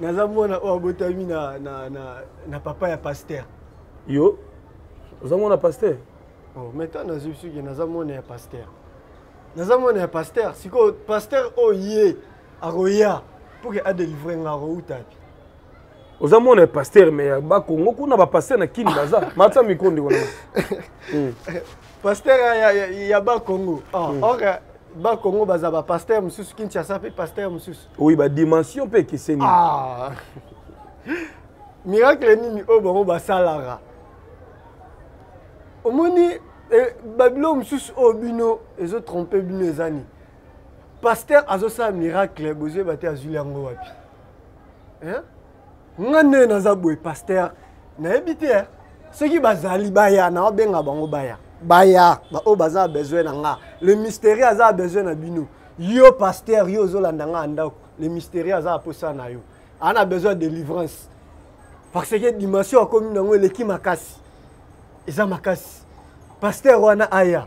naza mwana oyo abotami na, na, na, na papa ya pasteur yo oza mwana pasteur oh, maintenant nazwi soki naza mwana ya pasteur naza mwana ya pasteur sikoyo pasteur oyo ye akoya mpo ke adelivre nga akouta pi oza mwana ya pasteur me ya bakongo kuna bapasteur na kini baza matisa mikro ndeko na hmm. pasteur ya bakongo ah, hmm. oka bakongo baza bapasteur mosusu kinshasa mpe pasteur mosusu oyi badimension mpe ekeseni ah. miracle nini oyo bango basalaka omoni eh, babilo mosusu oyo bino ezotrompe bino eza nini pasteur azosala miracle bozwi bate azwili yango wapi hein nga nde naza boye pasteur nayebi te eh. soki bazali baya naobenga bango baya baya baoyo baza besoin na nga le mystérie aza besoin na bino yo pasteur yo ozolanda nga ndako le mystérie aza aposa na yo ana besoin de délivrance parce que dimension akomi nango eleki makasi eza makasi pasteur wana aya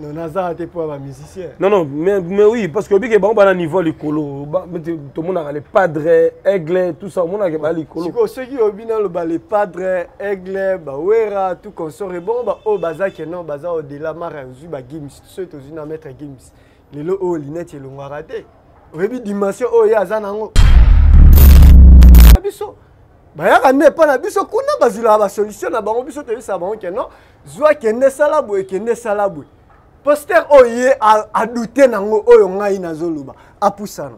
Non, naza te pour ba musicien. Non non, mais, mais oui parce que obike bango bana niveau likolo. To monaka le padre, aigle, tout ça monaka ba likolo. Siko ceux qui obina le ba le padre, aigle, ba wera, tout consort et bon ba o baza que non, baza au delà mara zu ba gims, ceux to zina mettre gims. Lelo o linette elongwaka te. Oyebi dimension oyo aza nango. Biso bayaka nde epai na biso kuna bazwilaka basolution na bango biso toyebisaka bango ke non zwa kende sala boye kende sala boye poster oyo ye adute nango oyo ngai nazoloba apusana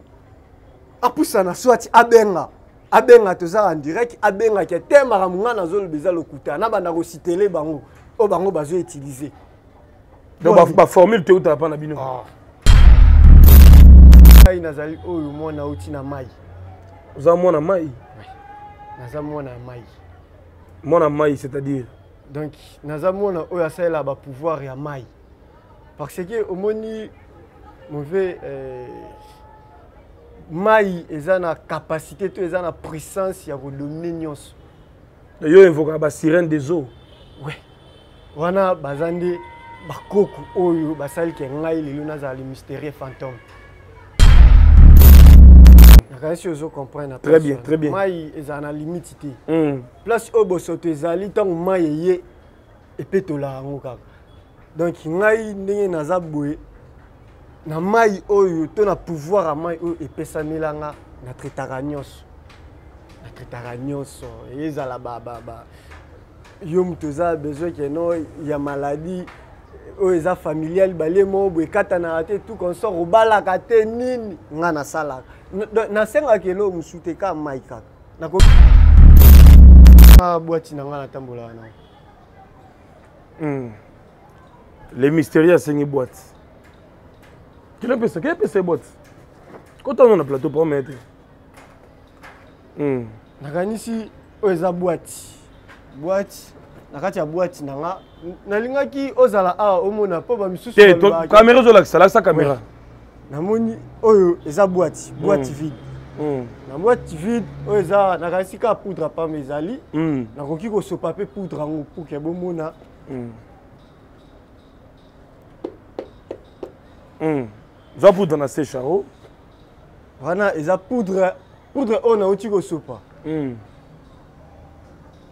apusana swati abenga abenga toza en direct abenga ke te makambo ngai nazoloba eza lokuta nabanda kositele bango oyo bango bazoutilize donc baformule te eutaka mpa na bino ah. ngai nazali oyo mwana auti na mai oza mwana mai naza mwana ya mai mwana mai c'est-à-dire donc naza mwana oyo asalela bapouvoir ya mai parce que omoni mauvais euh, mai eza na capacité to eza na puissance ya kodomine nyonso yo invokaka basirène des eaux ouais. wana baza nde bakoko oyo basali ke ngai lelo nazala le mystérieux fantôme nakanisi ozo comprendre très bien très bien mai ezala na limite te hmm. place oyo bosoto ezali ntango mai eye epetola yango kaka donc ngai ndenge naza boye na mai oyo to na pouvoir ya mai oyo epesamela nga na traitaka nyonso na traitaka nyonso ezala ba, ba, ba, yo moto oza besoin keno ya maladie oyo eza familiale bale moko boye ekatanaka te tout consort obalaka te nini ngai nasalaka nasengaka eloko mosusu te kaka mai kaka nako bwati na ngai natambolaka nango hmm. le mystérieux asengi boite kino pesa kino pesa ye boite kotanga na plateau pamete mm. nakanisi oyo eza bwati bwati na kati ya bwati na nga nalingaki ozala awa omona mpo bamisusu kamera ezolakisa lakisa kamera namoni oyo eza bwati bwati mm. vide mm. na bwati vide oyo eza nakanisi kaka poudre pamba ezali mm. nakoki kosopa mpe poudre yango puke bomona mm. Mm. zwa poudre na se charo wana eza poudre poudre oyo nauti kosopa hmm.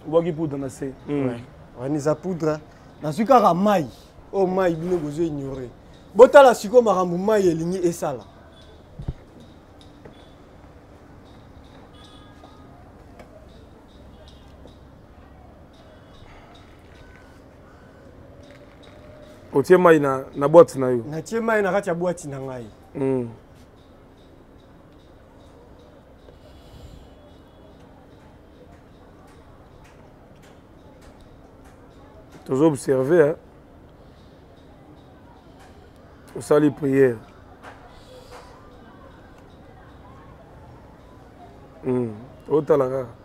obwaki poudre na se hmm. wana eza poudre nazwi kaka mai oyo oh, mai bino bozo ignore botala sikoyo makambo mai elingi esala otie mai na, na bwati na yo natie mai na kati ya bwati na ngai mm. tozo observe hein? osali prière mm. otala kaka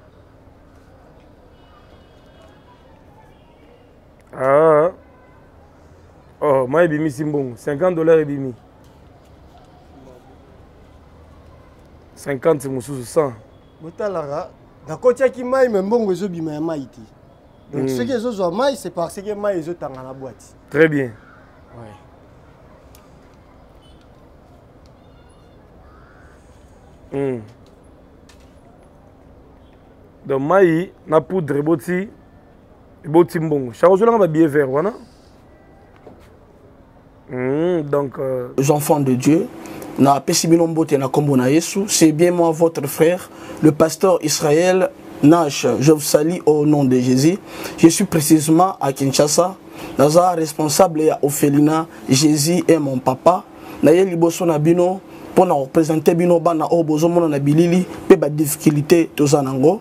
ah. oh, mai ebimisi mbongo 50 dollars ebimi 50 mosusu 100 botalaka nakotiaki mai me mbongo ezobima ya mai te donc mm. soki ezozwa mai c'est parce que mai ezotanga na bwati très bien ouais. mm. donc mai na poudre boti eboti mbongo shaka ozolanga babillet vert wana mm, donc euh... les enfants de dieu napesi bino mbote na nkombo na yesu c'est bien moi votre frère le pasteur israël nash je vous salue au nom de jésus je suis précisément à kinshasa naza responsable ya ofelina jésus et mon papa naye liboso na bino mpo na kopresente bino bana oyo bozomona na bilili mpe badifficulté toza nango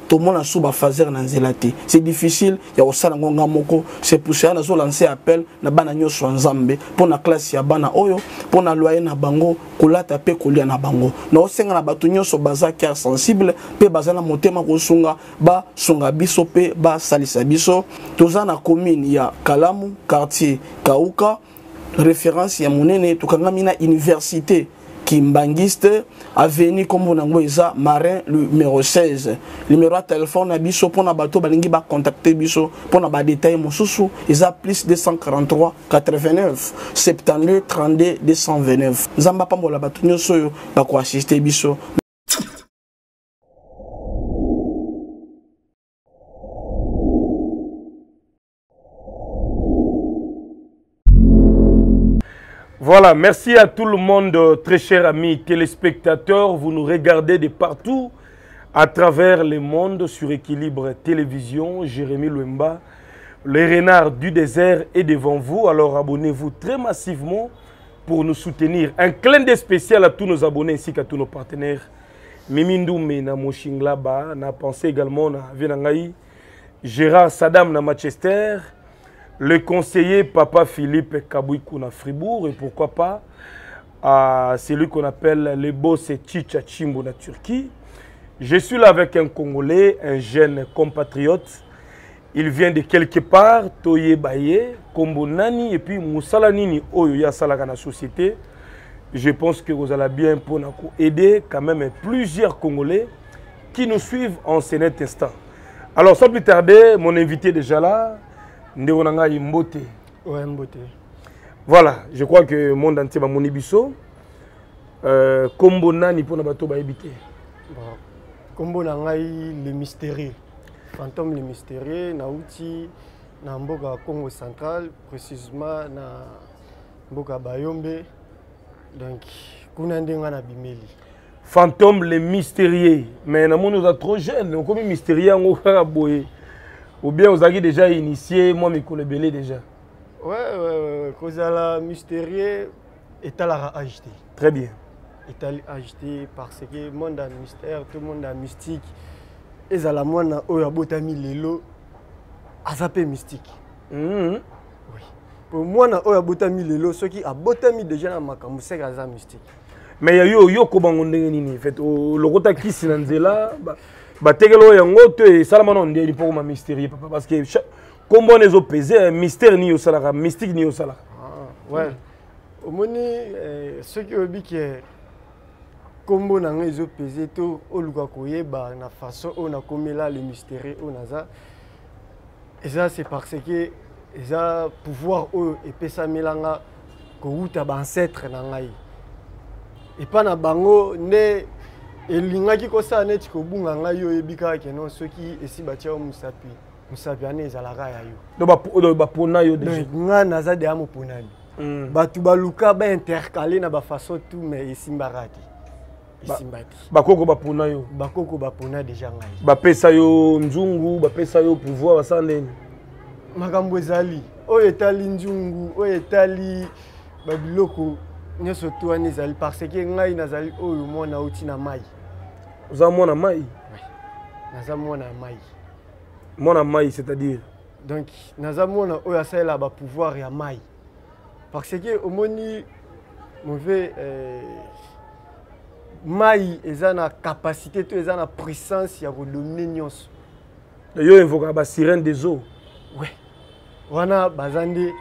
tomona su ba phaser na nzela te c'est difficile ya kosala ngo nga moko c'est pour ça nazo lancer appel na bana nyonso ya nzambe mpo na classe ya bana oyo mpo na loyer na bango kolata mpe kolia na bango naosenga na bato nyonso baza cœur sensible mpe baza na motema kosunga basunga biso mpe basalisa biso toza na commune ya kalamu quartier kauka référence ya monene tokangami na université kimbanguiste aveni nkombo na yango eza marin numero 16 numero ya telefone na biso mpo na bato balingi bacontacte biso mpo na badetail mosusu eza plus 243 89 72 32 229 nzambe apambola bato nyonso oyo bakoassiste biso Voilà, merci à tout le monde, euh, très chers amis téléspectateurs. Vous nous regardez de partout à travers le monde sur Équilibre Télévision. Jérémy Louemba, le renard du désert est devant vous. Alors abonnez-vous très massivement pour nous soutenir. Un clin d'œil spécial à tous nos abonnés ainsi qu'à tous nos partenaires. Mimindoume na là-bas, na pensé également à Gérard Sadam na Manchester, le conseiller Papa Philippe Kabouikou na Fribourg et pourquoi pas à euh, celui qu'on appelle le boss Chicha Chimbo na Turquie. Je suis là avec un Congolais, un jeune compatriote. Il vient de quelque part, Toye Baye, Kombo Nani, et puis Moussala Nini, Oyo oh, Yasalaka na société. Je pense que vous allez bien pour aider quand même plusieurs Congolais qui nous suivent en ce net instant. Alors, sans plus tarder, mon invité déjà là, Nderonanga Mbote. Ouais, Mbote. Voilà, je crois que le monde entier va mon ibiso. Euh, combo nani pour nabato ba ebité. Bon, combo nangai le mystérieux. Fantôme le mystérieux, nauti na mboka Congo central, précisément na mboka Bayombe. donc kuna nde nga nabimeli fantôme le mystérieux mais namoni oza trop jeune okomi mystérieux yango kaka boye ou bien ozalaki déjà initié mwa mikolo ebele déjà ouais, ouais, ouais. kozala mystérieux etalaka age te très bien etali age te parce que monde ya mystère to monde ya mystique ezala mwana oyo abotami lelo aza mpe mystique mm -hmm. mwana oyo abotami lelo soki abotami deja na makambo seke aza mystique mais ya yo yoko bango ndenge nini fait olokota kisi na nzela batekeli oyo yango to esalama na ndeli mpo koma mystérie papa parce que nkombo wana ezopese eh, mystère nini osalaka mystique nini osalaka ah, ouais. omoni eh, soki oyebi ke nkombo na ngai ezopese to oluka koyeba na façon oyo nakomela le mystérie oyo naza eza c'est parce que eza pouvoir oyo epesamela nga kowuta baancetre na ngai epa na bango nde elingaki kosala neti kobunga ngai yo oyebi kaka keno soki esi batya yo mosapi mosapi wana ezalaka ya yo bapona yo ngai naza deya moponami hmm. bato baluka baintercale na bafaçon tout mais esimbaka te esimbaki bakoko bapona yo bakoko bapona deja ngai bapesa yo nzungu bapesa yo pouvoir basala ndeni makambo ezali oyo etali nzungu oyo etali babiloko nyonso to wana ezali parce que ngai nazali oyo mwana auti na mai oza mwana mai naza mwana ya mai mwana mai c'est-à-dire donc naza mwana oyo asalela bapouvoir ya mai parce que omoni mauvais euh, mai eza na capacité to eza na puissance ya kodomine nyonso yo evokaka basirene des eaux we wana baza nde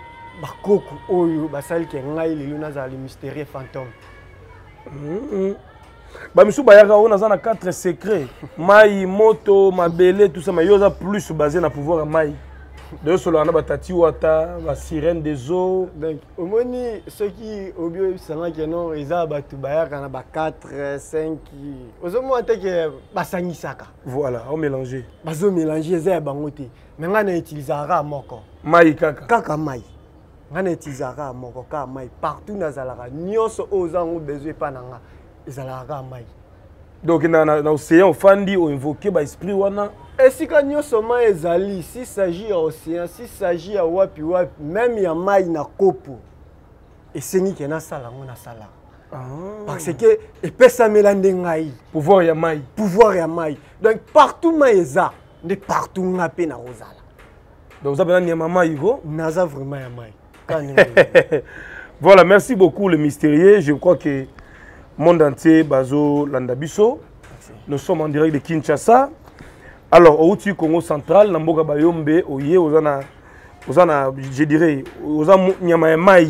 bakoko oyo basali ke ngai lelo nazala le mystérieux fantôme mm-hmm. bamisusu bayaka oyo naza na 4 secret mai moto mabele tout ça mai yo oza plus basé na pouvoir ya mai doyosoloka na batati wata basirene des eaux donc omoni soki obi oyebisanga ke non eza bato bayaka na ba 4 5 ozomona te ke basangisaka voilà omélange bazomélange eza ya bango te me ngai na utilisaka kaka moko mai kaka kaka mai ngai na utilisaka kaka moko kaka mai partout nazalaka nyonso oyo oza yango besoin epai na ngai ezalaka kaka mai donc na, na, na océan ofandi oinvoke baesprit wana esika nyonso mai ezali si s'agit ya océan si s'agit ya wapi wapi meme ya mai na kopo esengi ke nasala yango nasalaka Ah. parce que epesamela nde ngai pouvoir ya mai pouvoir ya mai donc partout mai eza nde partout nga mpe nakozala donc oza mpena nyama mai ko naza vraiment ya mai voilà merci beaucoup le mystérieux je crois que monde entier bazo landa biso nous sommes en direct de kinshasa alors outi congo central na mboka bayombe oye oza na oza na je dirais oza nyama ya mai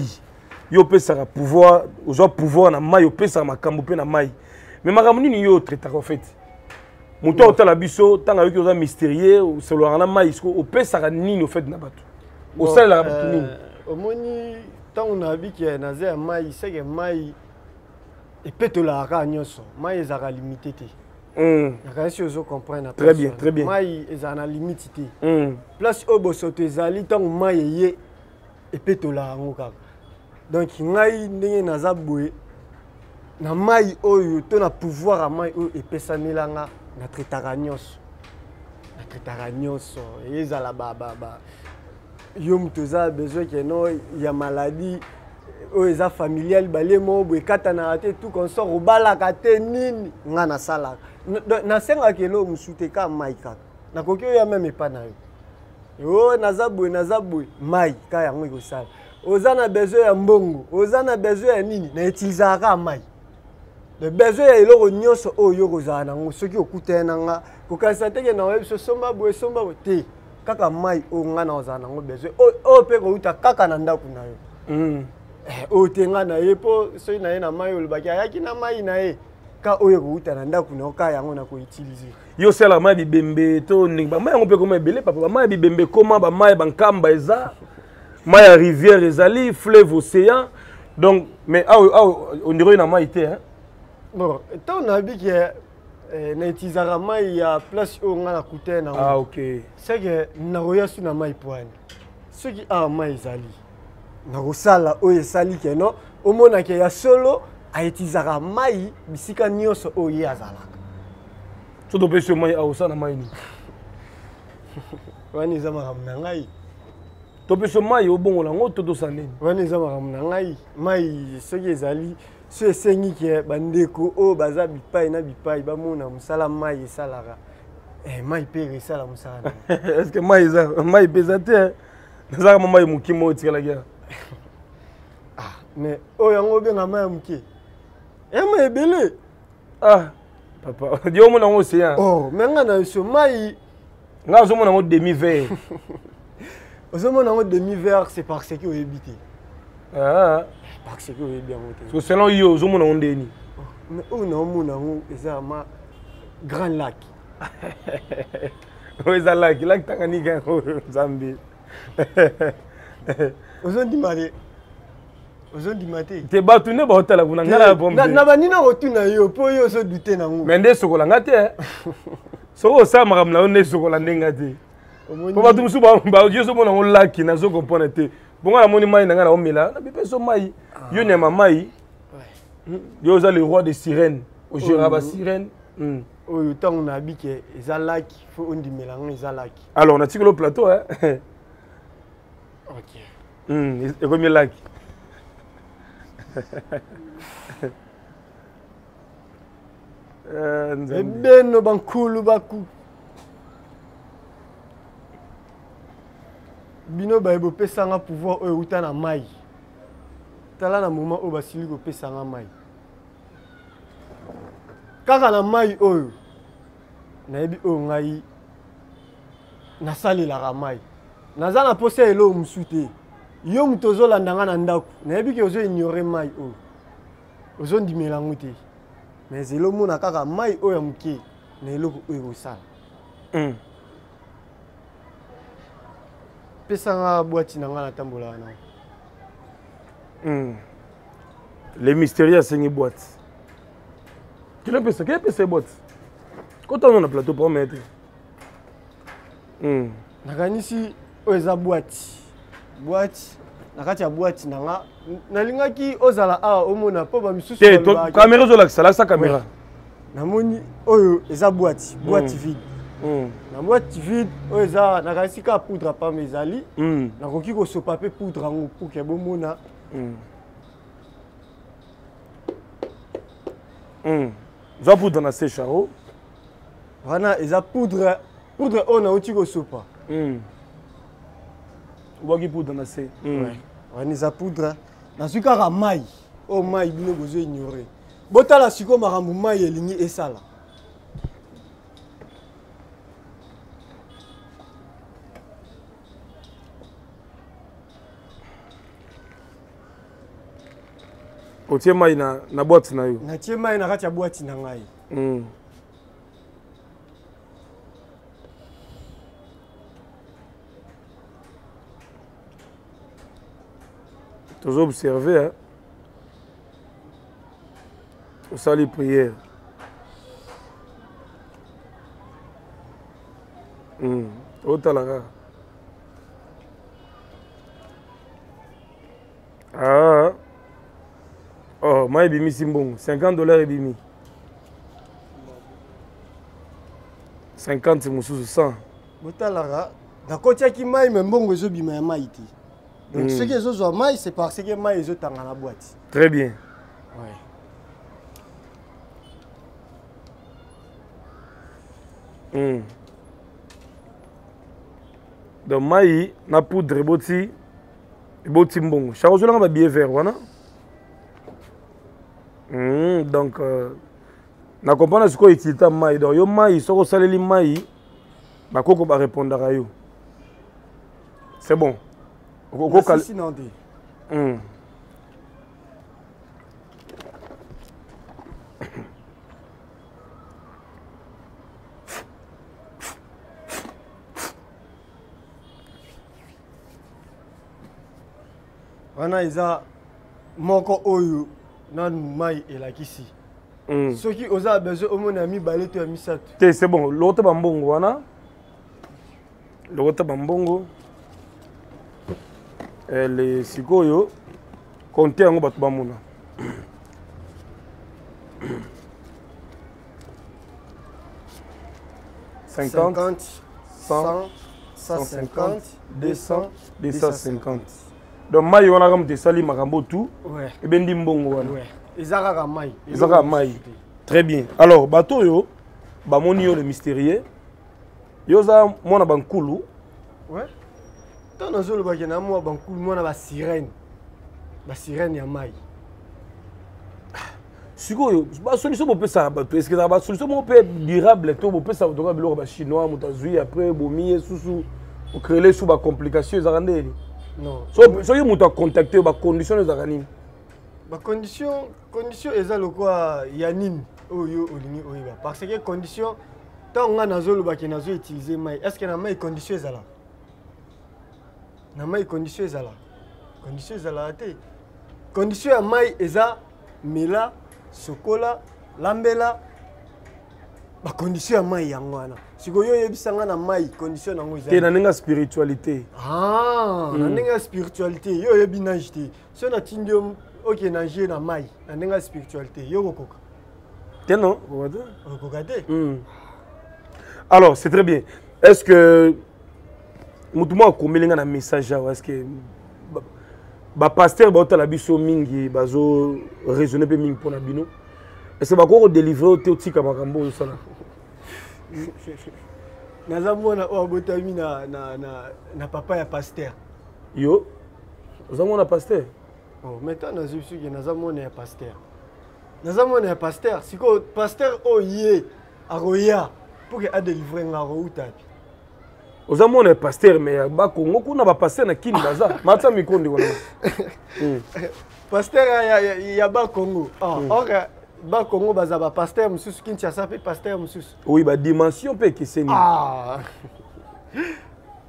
yo opesaka pouvoir ozwa pouvoir na mai opesaka makambo mpe na mai mais makambo nini yo otraitaka ofeti moto aotala biso ntango ayoki oza mystérieux osololaka na mai siko opesaka nini ofeti na bato osalelaka bato nini euh, omoni ntango nabiki eh, naza ya mai seke mai epetolaka kaka nyonso mai ezalaka limite te hmm. nakanisi ozo comprendre très bien très bien mai ezala na limite te hmm. place oyo bosoto ezali ntango mai eye epetolaka yango kaka donc ngai ndenge naza boye na mai oyo to na pouvoir ya mai oyo epesamela nga na traitaka nyonso na traitaka nyonso ezala ba, ba, ba. yo moto oza besoin keno ya maladie oyo eza familial balie moko boye ekatanaka te tout consort obalaka te nini nga nasalaka nasengaka eloo mosusu te kaka mai kaka nakoki oya meme epa na yo o oh, naza boye naza boye mai kaka yango ekosala oza na besoin ya mbongo oza na besoin ya nini na utilisaka kaka mai le besoin ya eloko nyonso oyo yo kozala nango soki okutani na nga kokanisa teke na oyebi so somba boye somba boye te kaka mai oyo ngai na ozala nango besoin oyo mpe kouta kaka na ndako na yo hmm. eh, oyo te ngai na ye mpo soki na ye na mai olobaki ayaki na mai na ye ka oyo ekowuta na ndako na yo ka yango na koutilize yo osala bamai ya bibembe to ndenge bamai yango mpe ekoma ebele papa bamai ya bibembe ekoma bamai ya bankamba eza mai ya rivière ezali fleuve océan donc mais awa ah, awa ah, ondire oyo na mai te hein? bon ntango nayebi ke eh, na itilizaka mai ya place oyo ngai nakuta ye nango ah, okay. seke nakoya su na mai poani soki awa mai ezali nakosala oyo esali ke no omonake ya solo ayetisaka mai bisika nyonso oyo ye azalaka so topesi yo mai akosala na mai nini wana eza makambo na ngai to biso mai obongola yango to tosala nini wana eza makambo na ngai mai soki ezali so esengi ke bandeko oyo baza bipai na bipai bamona mosala mai esalaka eh, mai mpe esala mosala estce mai eza mai mpe eza te eh? nazalaka mwa mai moke moko etikalaki ah, mais oyo yango obenga mai ya moke ya mai ebele ah papa yo omona yango oseya oh, me ngai na yoso mai nga azomona yango demi vert ozomona yango demi vert c'est parce que oyebi te ah. parce que oyebi yango te so selon yo ozomona yango ndeni oh, oyo naomona yango eza ma grand lac oyo eza laki laki tanganyika yango nzambe ozondima te ozondima te te bato nde baotala kuna ngai na bombe na bandi na kotuna yo mpo yo ozodute nango mai nde esokola ngai te soki osala makambo na yo nde esokola nde ngai te mpo bato mosusu baoki ozomona yango laki nazo kompone te bongo namoni mai na ngai naomela nabipeso mai ah. yo nyama mai hmm. yo oza le roi de sirène ogéraka basirène hmm. oyo ntango nabike eza laki fo ondimela yango eza laki alors natikolo plateau eh? okay. Hmm, ekomi elaki eh, ebeno bankulu baku bino baye bopesanga pouvoir oyo euta na mai tala na moma oyo basili kopesanga mai kaka na mai oyo nayebi oyo ngai nasalelaka mai naza na mposa ya eloko mosusu te yo moto ozolanda ngai na ndako nayebi ke ozoignore mai oyo ozondimela yango te mais zela omona kaka mai oyo ya moke na eloko oyo ekosala hmm. pesa nga bwati na ngai natambolaka na hmm. le mystérieux asengi bwati kilo pesa kilo pesa bote kota ngo na plateau pour mettre hmm nakanisi oyo eza boîte boîte na kati ya boîte na nga nalingaki ozala awa omona mpo bamisusu te kamera ezolakisa lakisa kamera namoni oyo eza boîte boîte hmm. vide hmm. na boîte vide oyo eza nakanisi kaka poudre apama ezali hmm. nakoki kosopa mpe poudre yango puke bomona hmm. zwa poudre na secha o oh. wana eza poudre poudre oyo nauti kosopa hmm. obwaki poudre na se hmm. wana eza poudre nazwi kaka mai oyo oh, mai bino bozo ignore botala sikoyo makambo mai elingi esala otie mai na, na bwati na yo natie mai na kati ya bwati na ngai mm. tozo observe hein? osali prière mm. otalaka ah. oh, mai ebimisi mbongo 50 dollar ebimi 50 mosusu 100 botalaka nakotiaki mai me mbongo ezobima ya mai te donc mm. soki ezozwa mai c'est parce que mai ezotanga na bwati très bien ouais. mm. donc mai na poudre boti eboti mbongo shaka ozolanga babillet vert wana hmm, donc euh, na comprendre sikoyo utilité ya mai donc yo mai soki osaleli mai bakoko barépondaka yo c'est bon okokal hmm. wana eza moko oyo nanu mai elakisi mm. soki oza na besoin omona ya mibale to ya misato te c'est bon lokota bambongo wana lokota bambongo eh, le sikoyo konte yango bato bamona 50, 50 100, 150, 200, 250. Donc mai wana kama tesali makambo tout ouais. ebendi mbongo wana ouais. eza kaka mai eza kaka mai très bien alors bato oyo bamoni yo le mystérieux yo oza mwana bankulu ouais. ntango nazolobaki na mwa bankulu mwana basirene basirene ya mai sikoyo basolution bopesaka bato eske ezaka basolution moko mpe durable to bopesa bato kaka biloko bachinois moto azwi après ebomi ye susu ocrele su bacomplication ezaka ndeni soki moto acontacte yo bacondition ezaka nini bacondition condition eza lokola ya nini oyo olingi oyeba parce que condition ntango ngai nazoloba ke nazo utiliser mai est ce que na mai condition ezala na mai condition ezala condition ezalaka te condition ya mai eza mela sokola lambela bacondition ya mai yango wana sikoyo oyebisa ngai na mai condition yango ezate na ndenge ya spiritualité ah, na mm. ndenge ya spiritualité yo oyebi nage te so natindi yo oke nage na mai na ndenge ya spiritualité yo okokoka te non okoka te mm. alors c'est très bien est ce que motu moko akomeli nga na message awa eske bapaster baotala biso mingi bazo raisonne mpe mingi mpo na bino ese bakoki kodelivre yo te otika makambo oyo osala naza mwana oyo abotami na, na, na, na papa ya paster yo oza mwana paster oh, maintenant nazwi soki naza mwana ya paster naza mwana ya paster sikoyo paster oyo ye akoya mpo ke adelivre nga akouta te oza mwana ya pasteur me ya bakongo kuna bapasteur na kini baza matya mikro ndeko na hmm. pasteur ya bakongo ah, hmm. oka oh, bakongo baza bapasteur mosusu kinshasa mpe pasteur mosusu oyi badimension mpe ekeseni ah.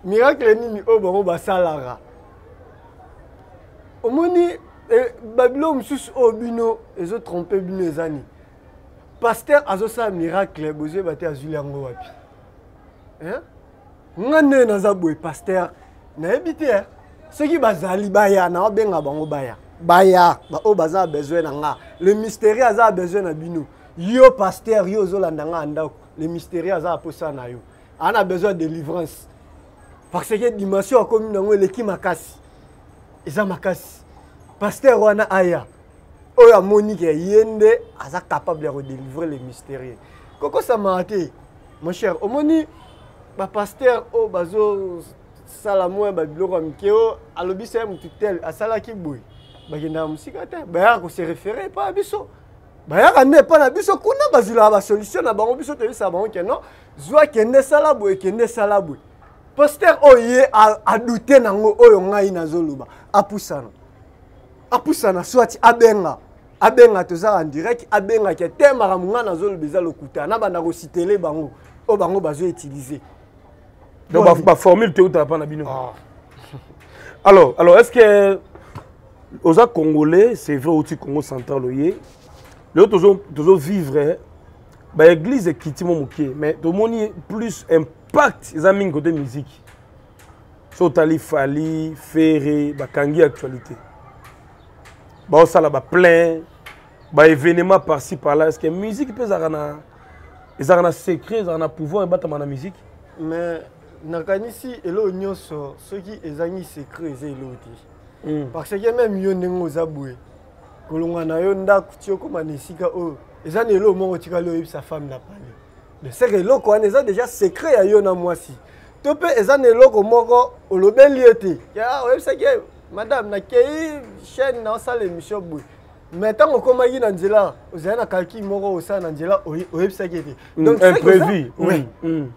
miracle nini oyo bango basalaka omoni eh, babilo mosusu oyo bino ezotrompe bino eza nini pasteur azosala miracle bozoyeba te azwili yango wapi nga nde naza boye paster nayebi te eh. soki bazali baya naobenga bango baya baya baoyo baza besoin na nga le mystérie aza besoin na bino yo paster yo ozolanda nga ndako le mystérie aza aposa na yo ana besoin de livrance parce que dimension akomi nango eleki makasi eza makasi paster wana aya oyo amoni ke ye nde aza capable ya kodelivre le mystérieux kokosamaka te mon cher omoni bapaster oyo bazosala moya babiloko ya mike oyo alobisa ye motu tel asalaki boye bakendaka mosika te bayaka kose référé epai ya biso bayaka nde epai na biso kuna bazwilaka basolution na bango biso toyebisaka bango ke non zwa kende sala boye kende sala boye poster oyo ye adoute nango oyo ngai nazoloba apusana apusana swati abenga abenga toza en direct abengaki te makambo ngai nazoloba eza lokuta na banda kositele bango oyo bango bazo utiliser donc baformule toyutaka mpa na bino ah. alors alors est ce que oza congolais c'est vrai outi congo central oye lelo tozovivre baeglise ekiti mo moke mais tomoni plus impact eza mingi kote miziki so otali fali ferre bakangi actualité baosala baplein baévénement parci par là est ce que musique mpe ezalaka na ezalaka na secret ezalaka na pouvoir ebatama na musique mais nakanisi eloko nyonso soki ezangi secret eza eloko te hmm. parce que meme yo ndenge oza boye kolonga na yo ndako ti okóma na esika oyo eza na eloko moko otikali oyebisa femme na pale seke eloko wana eza deja secret ya yo na mwasi to mpe eza na eloko moko olobeli ye te oyebisaki madame nakei chaîne naosala émission boye mais ntango okomaki na nzela ozali na kalki moko osala na nzela oyebisaki ete mm, donc imprévu oui. Mm, mm.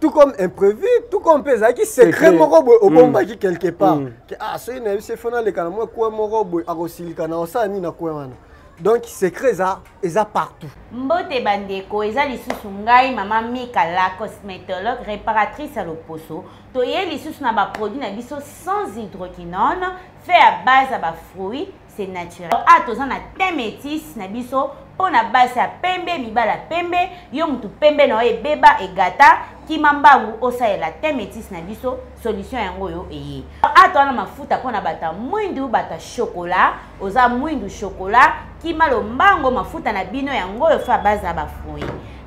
tout comme imprévu tout comme mpe ezalaki secret moko boye obombaki mm. quelque part mm. ke ah soki nayebisi efo naleka na mwa kwe moko boye akosilika na osala nini na kwe wana donc secret eza eza partout mbote bandeko eza lisusu ngai mama mika la cosmétologue réparatrice ya loposo toye lisusu na baproduit na biso sans hydroquinone fait ya base ya bafruit c'est naturel a ah, toza na te métise na biso mpo na basi ya pembe mibala pembe yo motu pembe na yo ebeba egata kima mbangu osalela te metise na biso solution yango oyo eye ata wana mafuta mpo na bata mwindu bata shokola oza mwindu shokola kima lombango mafuta na bino yango oyo fa baza bafui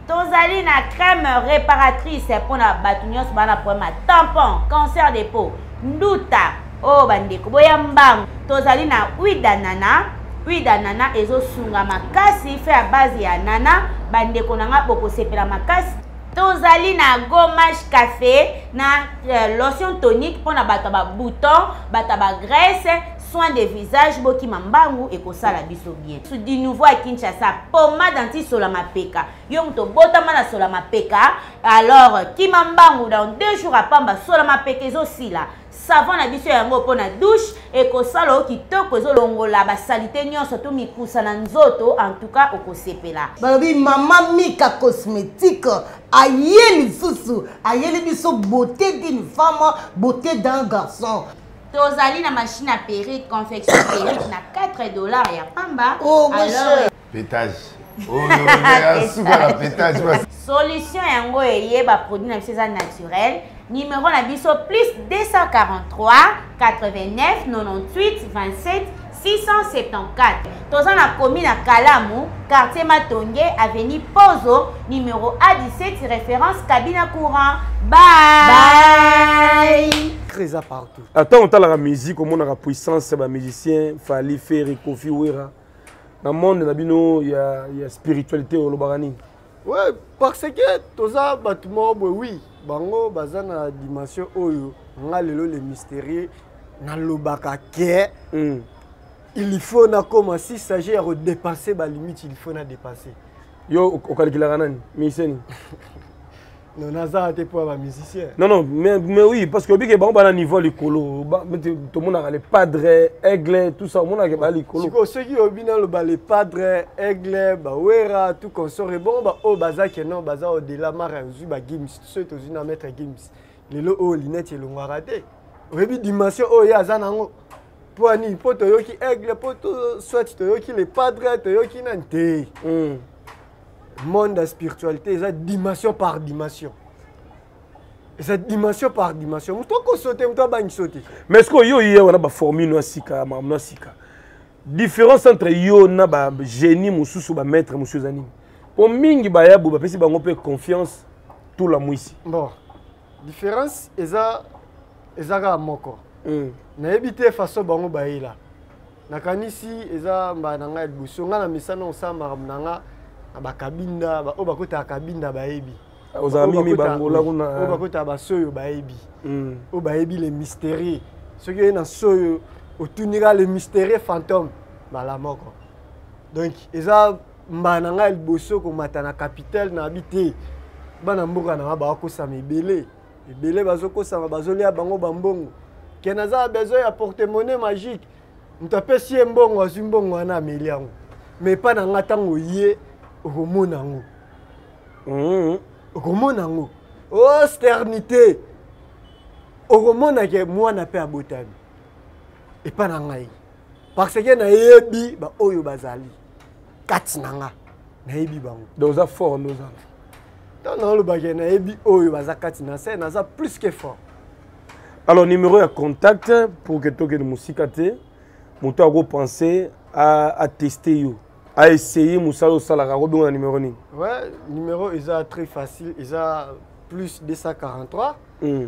tozali na crème réparatrice mpo na bato nyonso bana problème ya tampon cancer de peau nduta oyo oh, bandeko boya mbangu tozali na huile d'anana huile d'anana ezosunga makasi fe ya base ya anana bandeko na ngai bokosepela makasi tozali na gommage café na euh, lotion tonique mpo na bato ya babouton bato ya bagrèce soin de visage bokima mbangu ekosala biso bien su du nouveau ya kinshasa pomade antisola mapeka yo moto obotama na sola mapeka alors kima mbangu dans deux jours apamba sola mapeka ezosila savon na biso yango mpo na douche ekosala yo kitoko ezolongola basalite nyonso to mikusa na nzoto antuka okosepela balobi mama mika cosmétique aye lisusu ayeli biso beauté d'une femme beauté d'un garçon tozali na machine ya perruque confection perruque na 4 dollars ya pamba oh, alors petage suka na petage solution yango eye baproduit na biso eza naturel numéro na biso plus 243 89 98 27 674 toza na komi na kalamu quartier matonge avenue pozo numéro a17 référence cabina courant bye, bye. eza partout ata otalaka musique omonaka puissance ya bamusicien fali feri kofi wera na monde na bino ya, ya spiritualité olobaka nini ouais, parce que toza bato moko boye wi bango baza na dimension oyo nga lelo le mystérieux nalobaka ke mm. il faut nakoma si sage ya kodepasse balimite il faut na depasse yo okalikilaka nani miseni Non, naza te pour ba musiciens. Non non, mais mais oui parce que obike bango bana niveau likolo. To monaka le padre, aigle, tout ça monaka ba likolo. Siko ceux qui obina le ba le padre, aigle, ba wera, tout consort et bon ba o oh, baza que non, baza au delà mara zu ba gims, ceux to zina mettre gims. Lelo o oh, linette elongwaka te. Oyebi dimension oyo oh, ye aza nango. Mpo ani mpo toyoki aigle mpo soit toyoki le padre toyoki nani te. Mm. monde ya spiritualité eza dimension par dimension eza dimension par dimension moto akoso te moto abangi so te mais sikoyo yo oye wana baformule no ya sika ya makambo no ya sika différence entre yo na bagénie mosusu bamaître mosusu eza nini mpo mingi baya boye bapesi bango mpe confiance tolamwisi bon différence eza eza kaka moko mm. nayebi te façon bango bayela nakanisi eza mbala na ngai ya liboso ngai na mesana osala makambo na ngai na bakabinda oyo bakotaka kabinda bayebi ah, ozala mimi bangola kuna oyo eh. bakotaka basoyo bayebi hmm. oyo bayebi le mystérie soki oye na soyo otunika le mystérie fantôme mbala moko donc eza mbala na ngai ya liboso komata na capitale na abi te bana mboka na ngai bakosama ebele ebele bazokosama bazolia bango bambongo ke naza na besoin ya portemone magique moto apesi ye mbongo azwi mbongo wana ameli yango ma epai na ngai ntango oye okomona yango mm-hmm. okomona yango o oh, sternité okomona ke mwana mpe abotami epai na ngai parce que nayebi baoyo bazali kati na nga nayebi bango donc oza fort nde ozala ntango naolobaka nayebi oyo baza kati na se naza plus que fort alors numéro ya contact pour que tokende mosika te moto akopense ateste yo aessaye mosala osalaka akobongo na numéro nini ouais numéro eza très facile eza plus 243 mm.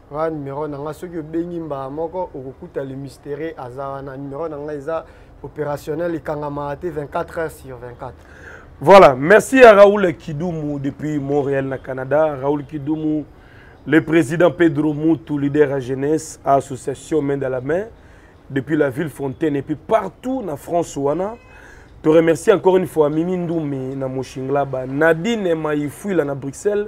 nga numero na nga soki obengi mbala moko okokuta le mystere aza wana numero na nga eza opérationnel ekangamaka te 24 heures sur 24 voilà merci à raoul kidumu depuis montréal na canada raoul kidumu le président pedro mutu leader à jeunesse à association main dans la main depuis la ville fontaine et puis partout na france wana te remercie encore une fois mimi ndumi na moshinglaba nadine maifuila na bruxelles